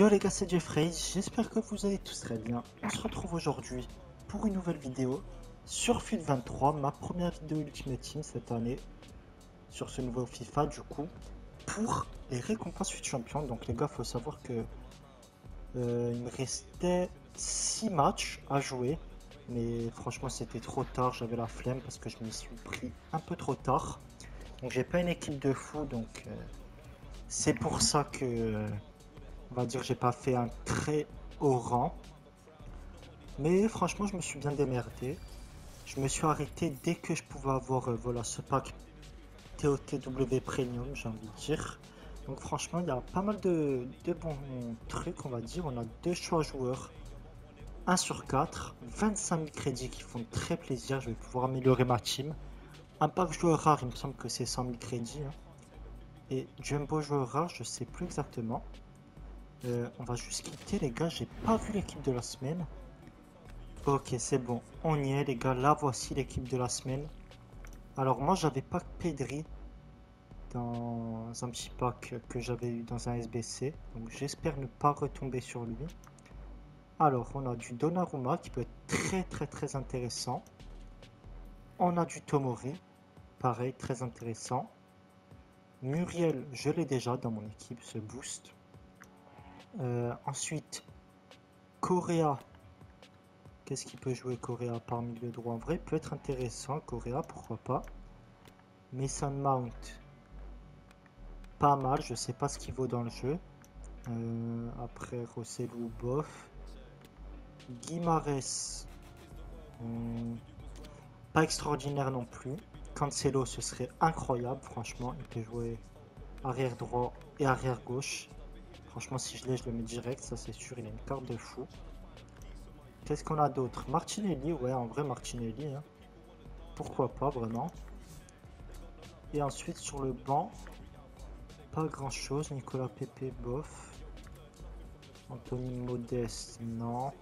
Yo les gars c'est Jeffrey, j'espère que vous allez tous très bien. On se retrouve aujourd'hui pour une nouvelle vidéo sur FUT 23, ma première vidéo Ultimate Team cette année sur ce nouveau FIFA du coup pour les récompenses FUT Champion. Donc les gars faut savoir que euh, il me restait 6 matchs à jouer mais franchement c'était trop tard, j'avais la flemme parce que je m'y suis pris un peu trop tard. Donc j'ai pas une équipe de fou donc euh, c'est pour ça que euh, on va dire j'ai pas fait un très haut rang. Mais franchement, je me suis bien démerdé. Je me suis arrêté dès que je pouvais avoir euh, voilà, ce pack TOTW Premium, j'ai envie de dire. Donc franchement, il y a pas mal de, bons trucs, on va dire. On a deux choix joueurs. 1 sur 4, 25 000 crédits qui font très plaisir. Je vais pouvoir améliorer ma team. Un pack joueur rare, il me semble que c'est 100 000 crédits. Hein. Et Jumbo joueur rare, je sais plus exactement. Euh, on va juste quitter les gars, j'ai pas vu l'équipe de la semaine. Ok, c'est bon, on y est les gars, là voici l'équipe de la semaine. Alors moi j'avais pas Pedri dans un petit pack que j'avais eu dans un SBC. Donc j'espère ne pas retomber sur lui. Alors on a du Donnarumma qui peut être très très très intéressant. On a du Tomori, pareil, très intéressant. Muriel, je l'ai déjà dans mon équipe, ce boost. Euh, ensuite, Coréa. Qu'est-ce qui peut jouer Coréa parmi le droit En vrai, peut être intéressant. Coréa, pourquoi pas. Mason Mount. Pas mal, je sais pas ce qu'il vaut dans le jeu. Euh, après, Rossellou, bof. Guimares. Hmm, pas extraordinaire non plus. Cancelo, ce serait incroyable, franchement. Il peut jouer arrière droit et arrière gauche. Franchement, si je l'ai, je le mets direct, ça c'est sûr, il a une carte de fou. Qu'est-ce qu'on a d'autre? Martinelli, ouais, en vrai, Martinelli. Hein. Pourquoi pas, vraiment. Et ensuite, sur le banc, pas grand-chose. Nicolas Pepe, bof. Anthony Modeste, non.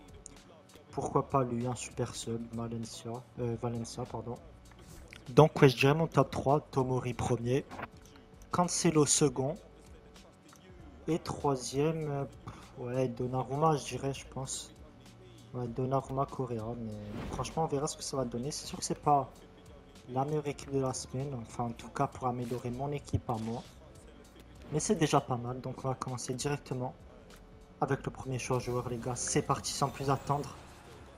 Pourquoi pas lui, un super sub, Valencia, euh, Valencia, pardon. Donc, ouais, je dirais mon top 3. Tomori premier. Cancelo second. Et troisième, ouais, Donnarumma, je dirais, je pense. Ouais, Donnarumma, Correa. Mais franchement, on verra ce que ça va donner. C'est sûr que c'est pas la meilleure équipe de la semaine. Enfin, en tout cas, pour améliorer mon équipe à moi. Mais c'est déjà pas mal. Donc, on va commencer directement avec le premier choix joueur, les gars. C'est parti sans plus attendre.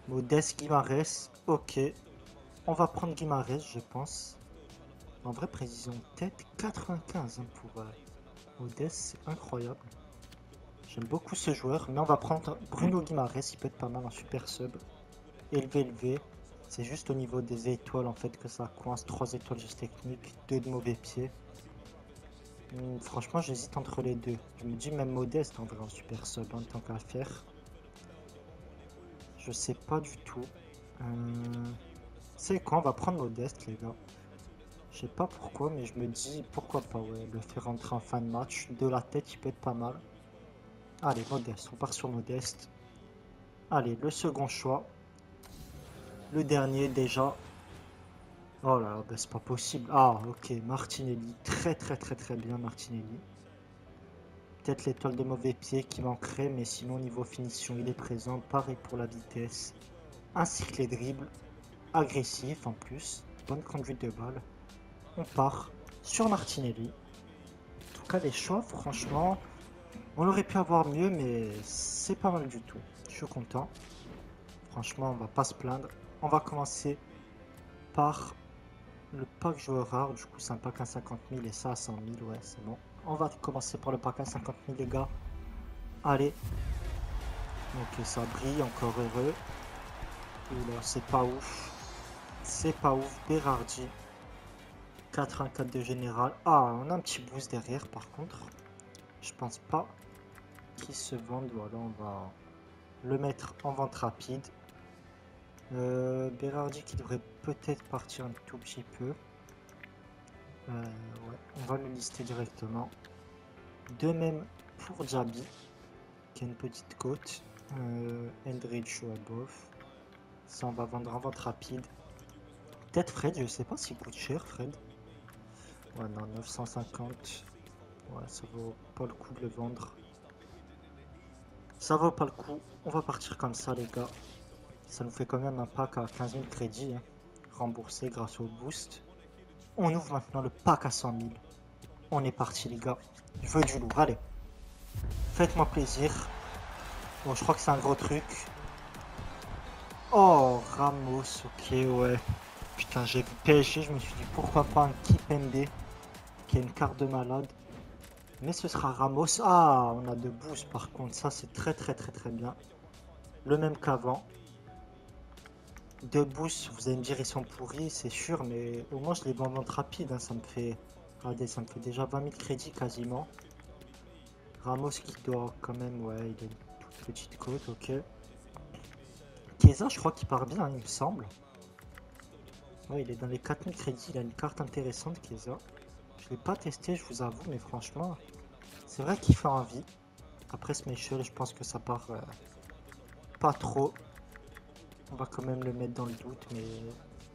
Modeste Guimarès. Ok. On va prendre Guimarès, je pense. En vrai, précision tête 95 hein, pour. Euh, Odès, c'est incroyable. J'aime beaucoup ce joueur, mais on va prendre Bruno Guimarès, il peut être pas mal en super sub. Élevé, élevé. C'est juste au niveau des étoiles en fait que ça coince. 3 étoiles juste technique, 2 de mauvais pieds. Hmm, franchement, j'hésite entre les deux. Je me dis même modeste en vrai en super sub en tant qu'affaire. Je sais pas du tout. Euh... C'est quoi On va prendre modeste, les gars. Je sais pas pourquoi, mais je me dis pourquoi pas, ouais, le faire rentrer en fin de match. De la tête, il peut être pas mal. Allez, Modeste, on part sur Modeste. Allez, le second choix. Le dernier déjà. Oh là là, ben, c'est pas possible. Ah, ok, Martinelli. Très très très très bien, Martinelli. Peut-être l'étoile de mauvais pied qui manquerait, mais sinon niveau finition, il est présent. Pareil pour la vitesse. Ainsi que les dribbles. Agressif en plus. Bonne conduite de balle on part sur Martinelli. En tout cas, les choix, franchement, on aurait pu avoir mieux, mais c'est pas mal du tout. Je suis content. Franchement, on va pas se plaindre. On va commencer par le pack joueur rare. Du coup, c'est un pack à 50 000 et ça à 100 000. Ouais, c'est bon. On va commencer par le pack à 50 000, les gars. Allez. Ok, ça brille, encore heureux. Oula, c'est pas ouf. C'est pas ouf. Berardi. 84 de général. Ah, on a un petit boost derrière par contre. Je pense pas qu'il se vende. Voilà, on va le mettre en vente rapide. Euh, Berardi qui devrait peut-être partir un tout petit peu. Euh, on va le lister directement. De même pour Jabi, qui a une petite côte. Euh, Eldridge. Ça, on va vendre en vente rapide. Peut-être Fred, je sais pas s'il coûte cher, Fred. Ouais, non, 950. Ouais, ça vaut pas le coup de le vendre. Ça vaut pas le coup. On va partir comme ça, les gars. Ça nous fait quand même un pack à 15 000 crédits. Hein, remboursé grâce au boost. On ouvre maintenant le pack à 100 000. On est parti, les gars. Je veux du lourd. Allez. Faites-moi plaisir. Bon, je crois que c'est un gros truc. Oh, Ramos. Ok, ouais. Putain, j'ai vu PSG. Je me suis dit, pourquoi pas un Kipembe qui a une carte de malade. Mais ce sera Ramos. Ah, on a de boost par contre. Ça, c'est très très très très bien. Le même qu'avant. Deux boosts, vous allez me dire, ils sont pourris, c'est sûr. Mais au moins, je les vends rapide. Hein. Ça me fait... Regardez, ça me fait déjà 20 000 crédits quasiment. Ramos qui doit quand même... Ouais, il a une toute petite côte, ok. Keza, je crois qu'il part bien, il me semble. Ouais, il est dans les 4000 crédits. Il a une carte intéressante, Keza. Je l'ai pas testé, je vous avoue, mais franchement, c'est vrai qu'il fait envie. Après Smashel, je pense que ça part euh, pas trop. On va quand même le mettre dans le doute, mais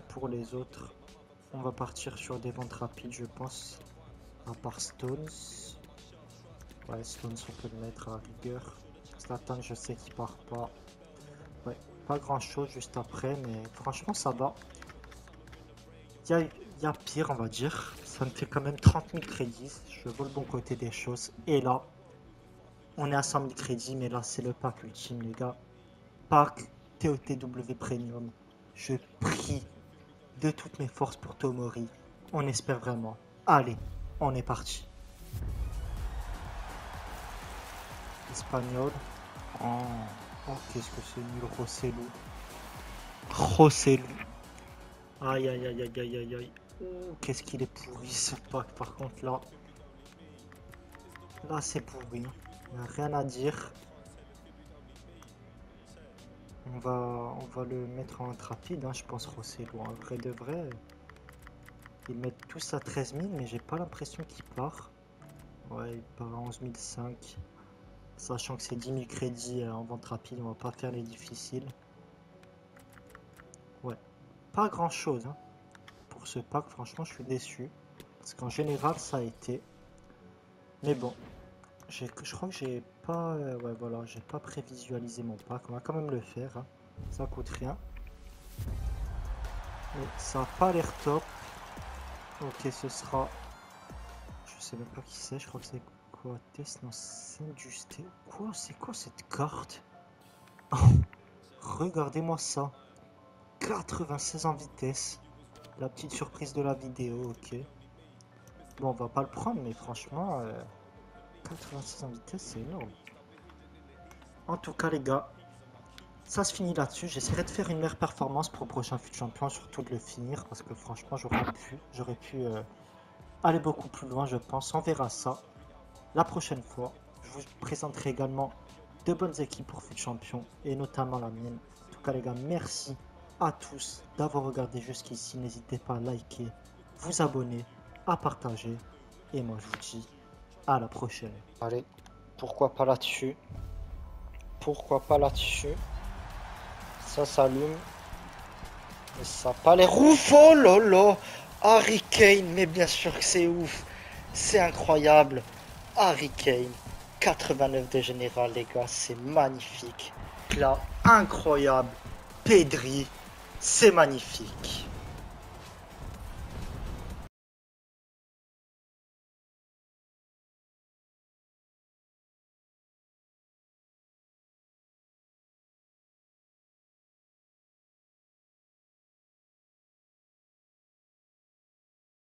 pour les autres, on va partir sur des ventes rapides, je pense. À part Stones. Ouais, Stones, on peut le mettre à rigueur. Zlatan, je sais qu'il part pas. Ouais, pas grand chose juste après, mais franchement, ça va. Il y a, pire, on va dire. Ça me fait quand même 30 000 crédits. Je vois le bon côté des choses. Et là, on est à 100 000 crédits, mais là, c'est le pack ultime, les gars. Pack TOTW Premium. Je prie de toutes mes forces pour Tomori. On espère vraiment. Allez, on est parti. Espagnol. Oh, oh qu'est-ce que c'est nul, Rossellou. Rossellou. Aïe aïe aïe aïe aïe aïe aïe. Qu'est-ce qu'il est pourri ce pack par contre là. Là c'est pourri. rien à dire. On va, on va le mettre en rapide, hein, je pense Rosselló. En vrai de vrai. Ils mettent tous à 13 000 mais j'ai pas l'impression qu'il part. Ouais il part à 11 500. Sachant que c'est 10 000 crédits euh, en vente rapide, on va pas faire les difficiles pas grand chose hein. pour ce pack. Franchement, je suis déçu. Parce qu'en général, ça a été. Mais bon, je crois que j'ai pas. Euh, ouais, voilà, j'ai pas prévisualisé mon pack. On va quand même le faire. Hein. Ça coûte rien. ça a pas l'air top. Ok, ce sera. Je sais même pas qui c'est. Je crois que c'est quoi Test Non, Saint-Justé. Quoi C'est quoi cette carte? Regardez-moi ça. 96 en vitesse. La petite surprise de la vidéo, ok. Bon, on va pas le prendre, mais franchement, 96 euh, en vitesse, c'est énorme. En tout cas, les gars, ça se finit là-dessus. J'essaierai de faire une meilleure performance pour le prochain fut champion, surtout de le finir, parce que franchement, j'aurais pu, euh, aller beaucoup plus loin, je pense. On verra ça la prochaine fois. Je vous présenterai également de bonnes équipes pour fut champion, et notamment la mienne. En tout cas, les gars, merci à tous d'avoir regardé jusqu'ici. N'hésitez pas à liker, vous abonner, à partager. Et moi, je vous dis à la prochaine. Allez, pourquoi pas là-dessus? Pourquoi pas là-dessus? Ça s'allume. Mais ça pas l'air ouf Oh là Harry Kane, mais bien sûr que c'est ouf C'est incroyable Harry Kane 89 de général les gars, c'est magnifique. Là, incroyable Pedri c'est magnifique.